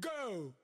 go.